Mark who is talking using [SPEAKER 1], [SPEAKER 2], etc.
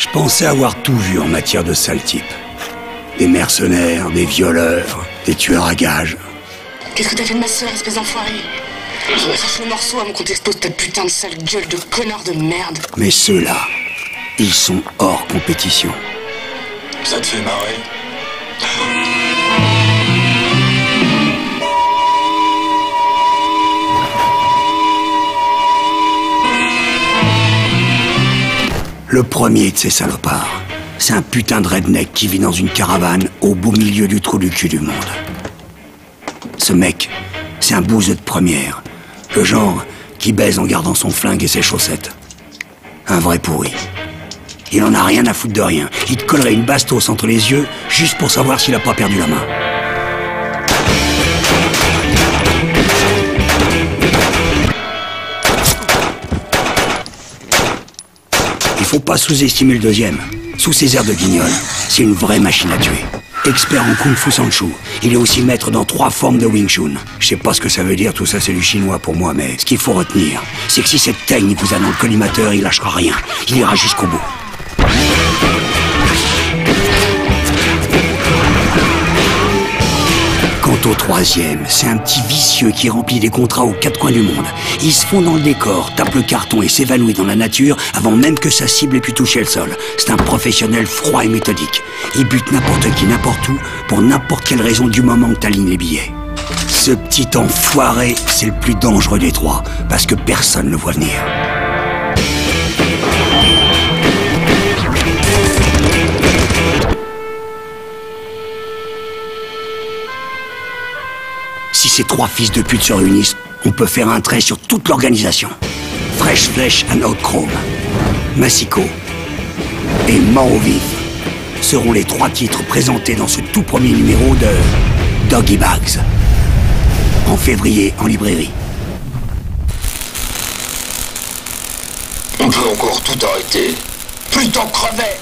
[SPEAKER 1] Je pensais avoir tout vu en matière de sale type. Des mercenaires, des violeurs, des tueurs à gages.
[SPEAKER 2] Qu'est-ce que t'as fait de ma sœur, espèce d'enfoiré Crache le morceau avant qu'on t'expose ta putain de sale gueule de connard de merde.
[SPEAKER 1] Mais ceux-là, ils sont hors compétition.
[SPEAKER 3] Ça te fait marrer
[SPEAKER 1] Le premier de ces salopards, c'est un putain de redneck qui vit dans une caravane au beau milieu du trou du cul du monde. Ce mec, c'est un bouseux de première. Le genre qui baise en gardant son flingue et ses chaussettes. Un vrai pourri. Il en a rien à foutre de rien. Il te collerait une bastos entre les yeux juste pour savoir s'il a pas perdu la main. Pas sous-estimer le deuxième. Sous ses airs de guignol, c'est une vraie machine à tuer. Expert en Kung Fu Sanchu, il est aussi maître dans trois formes de Wing Chun. Je sais pas ce que ça veut dire, tout ça c'est du chinois pour moi, mais ce qu'il faut retenir, c'est que si cette teigne vous a dans le collimateur, il lâchera rien. Il ira jusqu'au bout. Au troisième, c'est un petit vicieux qui remplit des contrats aux quatre coins du monde. Il se fond dans le décor, tape le carton et s'évanouit dans la nature avant même que sa cible ait pu toucher le sol. C'est un professionnel froid et méthodique. Il bute n'importe qui, n'importe où, pour n'importe quelle raison du moment que t'alignes les billets. Ce petit enfoiré, c'est le plus dangereux des trois, parce que personne ne le voit venir. Si ces trois fils de pute se réunissent, on peut faire un trait sur toute l'organisation. Fresh Flesh and Out Chrome, Massico et Mort au vif seront les trois titres présentés dans ce tout premier numéro de Doggy Bags. En février en librairie.
[SPEAKER 3] On peut encore tout arrêter Putain, crevet